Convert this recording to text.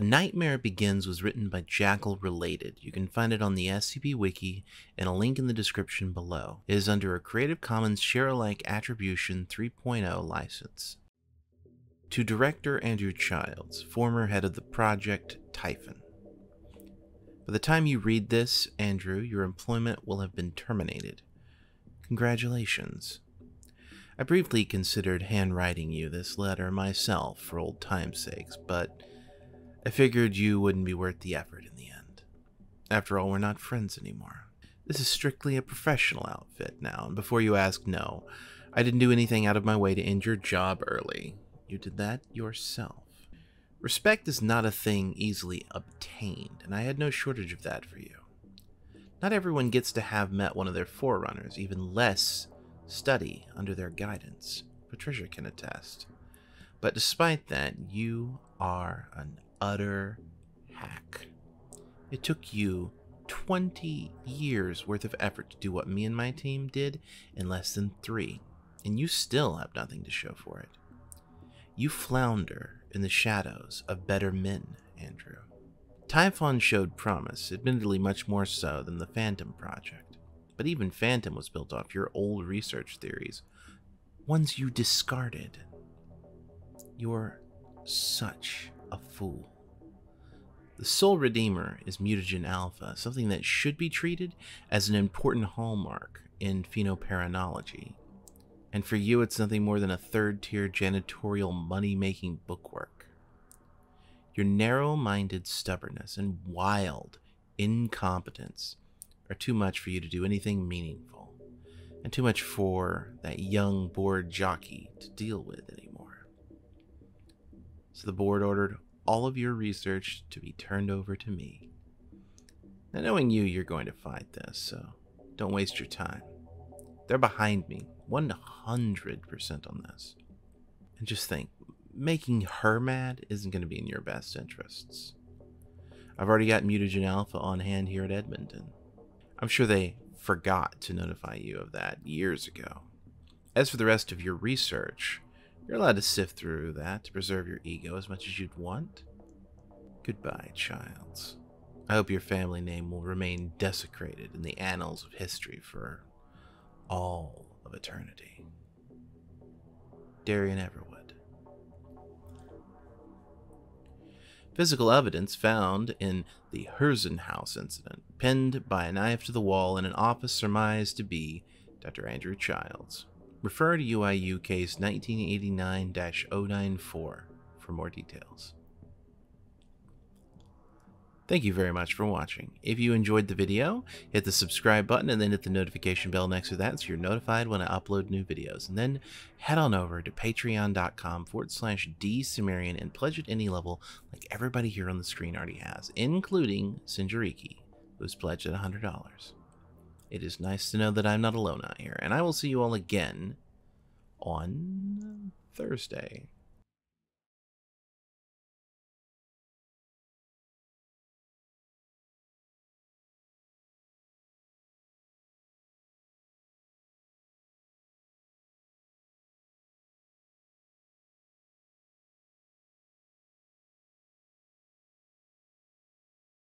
The Nightmare Begins was written by JackalRelated. You can find it on the SCP Wiki and a link in the description below. It is under a Creative Commons Share-alike Attribution 3.0 license. To director Andrew Childs, former head of the project Typhon. By the time you read this, Andrew, your employment will have been terminated. Congratulations. I briefly considered handwriting you this letter myself for old time's sakes, but I figured you wouldn't be worth the effort in the end. After all, we're not friends anymore. This is strictly a professional outfit now, and before you ask, no, I didn't do anything out of my way to end your job early. You did that yourself. Respect is not a thing easily obtained, and I had no shortage of that for you. Not everyone gets to have met one of their forerunners, even less study under their guidance. Patricia can attest. But despite that, you are an utter hack. It took you 20 years worth of effort to do what me and my team did in less than three, and you still have nothing to show for it. You flounder in the shadows of better men, Andrew. Typhon showed promise, admittedly much more so than the Phantom Project. But even Phantom was built off your old research theories, ones you discarded. You're such a fool. The sole redeemer is mutagen alpha, something that should be treated as an important hallmark in phenoparanology. And for you, it's nothing more than a third tier janitorial money making bookwork. Your narrow minded stubbornness and wild incompetence are too much for you to do anything meaningful, and too much for that young board jockey to deal with anymore. So the board ordered all of your research to be turned over to me. Now, knowing you, you're going to fight this, so don't waste your time. They're behind me 100% on this. And just think making her mad isn't going to be in your best interests. I've already got Mutagen Alpha on hand here at Edmonton. I'm sure they forgot to notify you of that years ago. As for the rest of your research, you're allowed to sift through that to preserve your ego as much as you'd want. Goodbye, Childs. I hope your family name will remain desecrated in the annals of history for all of eternity. Darian Everwood. Physical evidence found in the Herzenhaus incident, pinned by a knife to the wall in an office surmised to be Dr. Andrew Childs. Refer to UIU case 1989 094 for more details. Thank you very much for watching. If you enjoyed the video, hit the subscribe button and then hit the notification bell next to that so you're notified when I upload new videos. And then head on over to patreon.com forward slash DCimmerian and pledge at any level like everybody here on the screen already has, including Sinjariki, who's pledged at $100. It is nice to know that I'm not alone out here, and I will see you all again on Thursday.